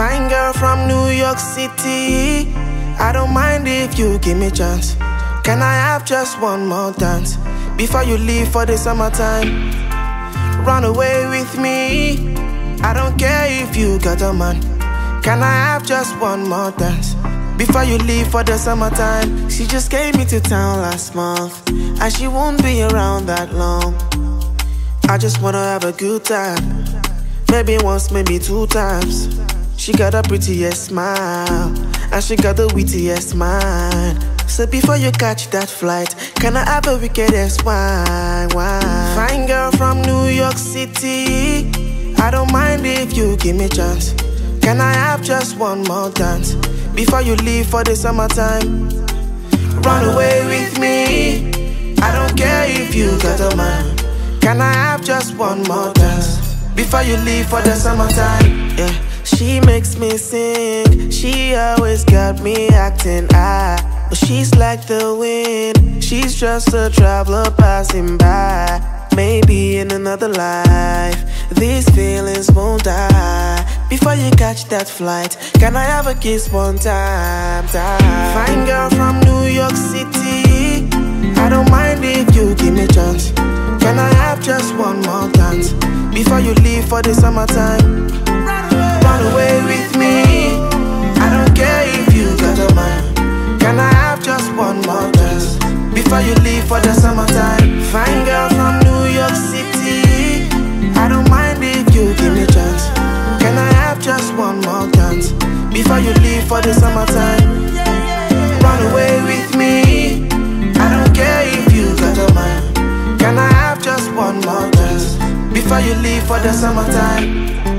Fine girl from New York City. I don't mind if you give me chance. Can I have just one more dance before you leave for the summertime? Run away with me. I don't care if you got a man. Can I have just one more dance before you leave for the summertime? She just came into town last month, and she won't be around that long. I just wanna have a good time. Maybe once, maybe two times. She got a prettiest smile, and she got the wittiest mind. So before you catch that flight, can I have a wickedest wine, wine? Fine girl from New York City. I don't mind if you give me chance. Can I have just one more dance before you leave for the summertime? Run away with me. I don't care if you got a man. Can I have just one more dance before you leave for the summertime? Yeah, she makes me sing. She always got me acting high. But she's like the wind. She's just a traveler passing by. Maybe in another life, these feelings won't die. Before you catch that flight, can I have a kiss one time? time? Fine girl from New York City. I don't mind if you give me chance. Can I have just one more dance before you leave for the summertime? For the summertime? Fine girl from New York City. I don't mind if you give me chance. Can I have just one more dance before you leave for the summertime? Run away with me. I don't care if you got a man. Can I have just one more dance before you leave for the summertime?